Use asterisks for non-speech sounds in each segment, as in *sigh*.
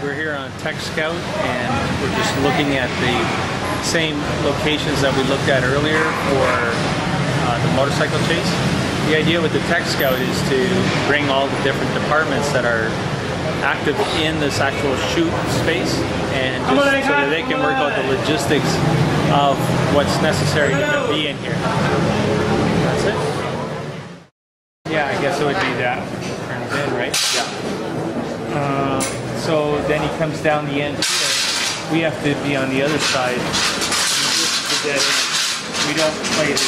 We're here on Tech Scout and we're just looking at the same locations that we looked at earlier for uh, the motorcycle chase. The idea with the Tech Scout is to bring all the different departments that are active in this actual shoot space and just so that they can work out the logistics of what's necessary to be in here. That's it? Yeah, I guess it would be that. Turns in, right? Yeah. Uh, so then he comes down the end here. We have to be on the other side. This is the dead end. We don't play this.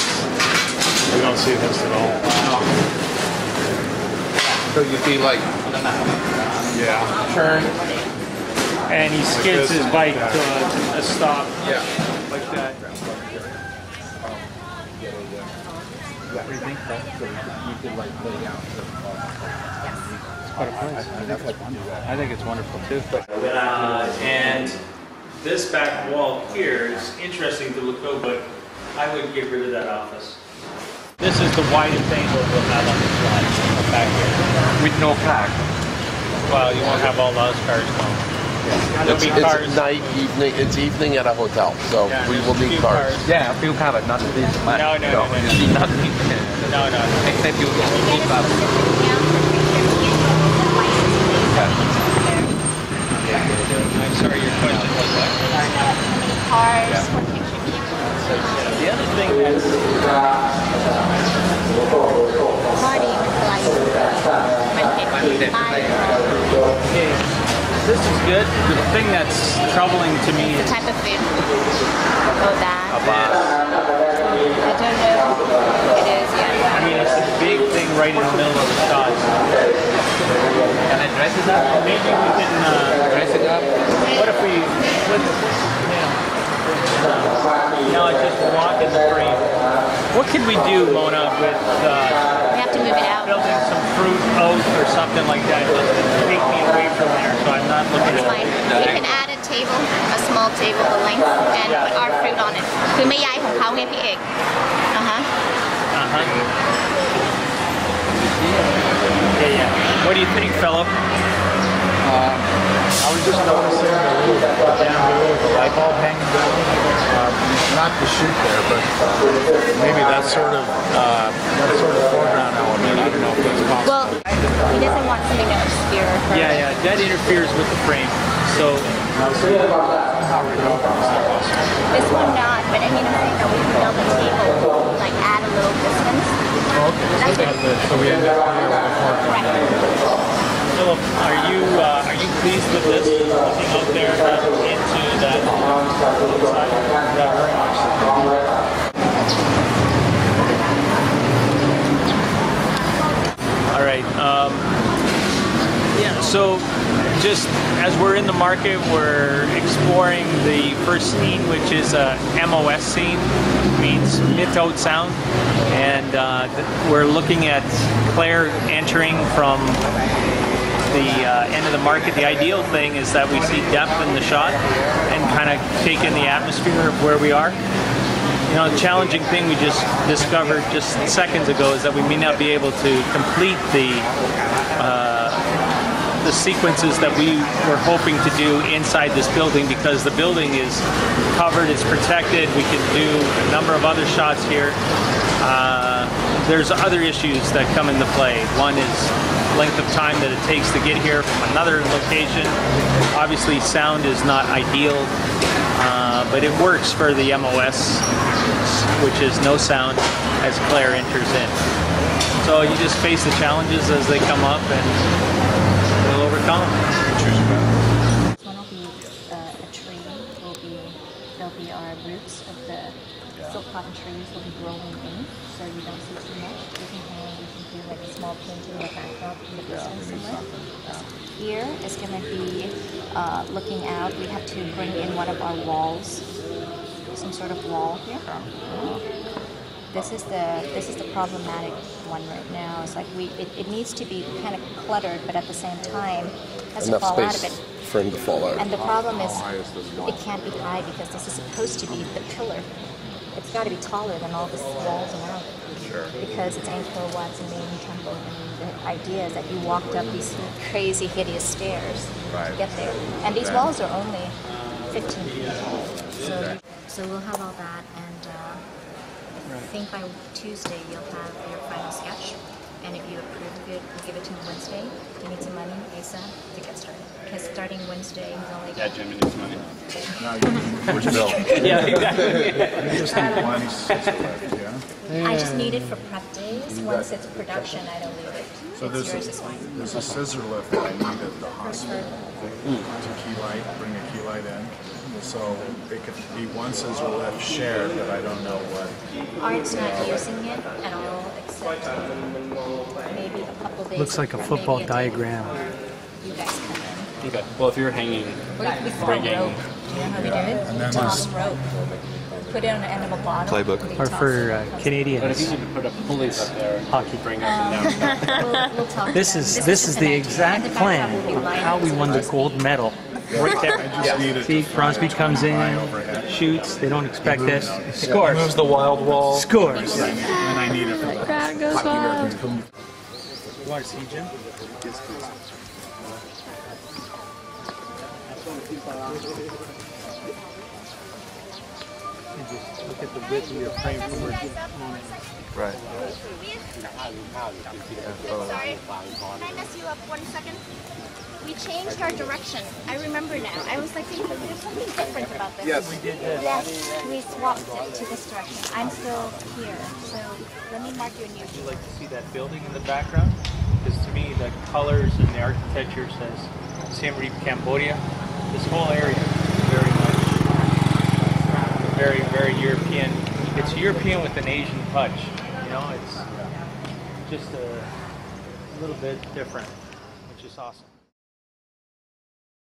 We don't see this at all. So you'd be like, Yeah. Turn. And he skids this his bike like to that. a, a stop yeah. like that. What do you? So you could like lay out the. Quite a place. I think it's wonderful too. Uh, and this back wall here is interesting to look over, but I would get rid of that office. This is the widest angle we'll have on the slide back here. With no car. Well, you won't have all those cars going. There'll It's, it's night, evening. It's evening at a hotel, so Yeah, we will need few cars. Yeah, a few car, but not this much. No, no, no, no, You *laughs* no. No, no. Except you get two cars. I'm sorry, your question was what? cars for picture view. The other thing that's Party like my 55 Okay, this is good. The thing that's troubling to me the is type of food. Oh, that. I don't know. It is, yeah. I mean, it's a big thing right in the middle of the shot. Can I dress it up? Maybe we can, uh, Dress it up? what if we flip him? Now I just walk in the frame. What could we do, Mona, with uh, We have to move it out. building some fruit oak or something like that, just to take me away from there, so I'm not looking It's at fine. We can add a table, a small table, the length, and put our fruit on it. คือไม่ย้ายของเขาไงพี่เอก Uh-huh. Uh-huh. Yeah, yeah. What do you think, Philip? I was just noticing the little down below with the light bulb hanging down. Um, not to shoot there, but maybe that sort of uh, that sort of foreground element. I don't know if that's possible. Well, he doesn't want something to obscure her. Yeah, yeah, that interferes with the frame. So, This one not, but I mean, I'm saying that we can build a table, like add a little distance. Okay. so we end up here with a foreground. Philip, are you uh, are you pleased with this? Looking out there uh, into that side? Yeah, very much. All right. Um, yeah. So, just as we're in the market, we're exploring the first scene, which is a MOS scene, means mid-tone sound, and uh, we're looking at Claire entering from the uh, end of the market. The ideal thing is that we see depth in the shot and kind of take in the atmosphere of where we are. You know, the challenging thing we just discovered just seconds ago is that we may not be able to complete the the sequences that we were hoping to do inside this building because the building is covered, it's protected. We can do a number of other shots here. Uh, there's other issues that come into play. One is length of time that it takes to get here from another location. Obviously, sound is not ideal, uh, but it works for the MOS, which is no sound as Claire enters in. So you just face the challenges as they come up and One will be uh, a tree. Will be there'll be our roots of the silk cotton trees will be growing in, so you don't see too much. We can hang, we can do like a small painting in the background in the distance somewhere. Here is going to be uh, looking out. We have to bring in one of our walls, some sort of wall here. This is the this is the problematic one right now. It's like we it, it needs to be kind of cluttered, but at the same time has Enough to fall out of space it. for him to fall out. And the problem is, high is this wall? it can't be high because this is supposed to be the pillar. it's got to be taller than all the walls around it. Sure. Because it's Angkor Wat's main temple, and the idea is that you walked up these crazy, hideous stairs Right. to get there. And these walls are only 15 feet tall. So, so we'll have all that, and uh, I think by Tuesday you'll have your final sketch. And if you approve of it, we'll give it to me Wednesday. You need some money ASAP to get started. Because starting Wednesday, you only Yeah, get Jimmy needs money. Now you Where's Bill? *laughs* Yeah, exactly. you just need one scissor lift, yeah? I just need it for prep days. Once it's production, I don't need it. So it's there's yours a, is fine. there's a scissor lift that I need at the hospital to key light, bring a key light in. So it could be one scissor lift shared, but I don't know what. Art's not using it at all, except maybe a couple days. Looks like a football day diagram. You guys come in. Okay. Well, if you're hanging, What if we throw Rigging. rope? Do you know how we do it? And then Toss there's- rope. Put it on an end of a bottle. Playbook. Or for it, uh, it comes- but if you need to put up pulleys up there, Hockey. bring up and down. *laughs* We'll, we'll talk This about is this is the idea. exact plan background will be of how we won the gold need- medal. Right there. I just need it See, Crosby comes in, shoots. They don't expect it. Moves Scores. the wild wall. Scores. And I need it for the Crowd goes wild. You want to see Jim? Just look at the width of your frame forward. Right. Sorry. Can I mess you up one second? Uh, We changed our direction. I remember now. I was like, there's something different about this. Yes. We did. Yes, we swapped it to this direction. I'm still here, so let me mark your new. Would you like to see that building in the background? Because to me, the colors and the architecture says Siem Reap, Cambodia. This whole area is very much very, very European. It's European with an Asian touch. You know, it's just a little bit different, which is awesome.